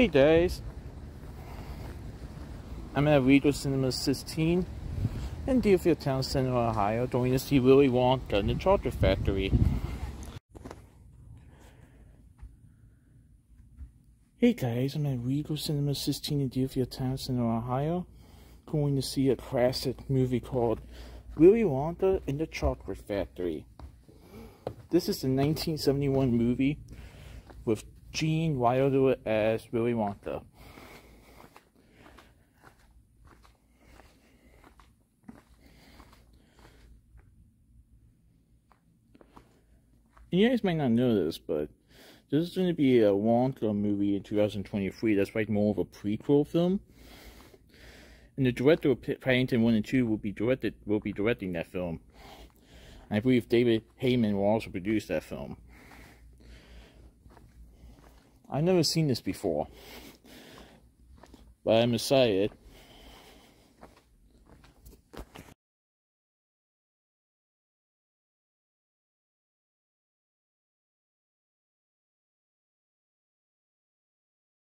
Hey guys, I'm at Regal Cinema 16 in Deerfield Town Center, Ohio, going to see Willy Wonka in the Chocolate Factory. Hey guys, I'm at Regal Cinema 16 in Deerfield Town Center, Ohio, going to see a classic movie called Willy Wonka in the Chocolate Factory. This is the 1971 movie with Gene Wilder as Willy Wonka. You guys might not know this, but this is going to be a Wonka movie in 2023 that's like more of a prequel film. And the director of Paddington 1 and 2 will be directed will be directing that film. I believe David Heyman will also produce that film. I've never seen this before. But I'm excited.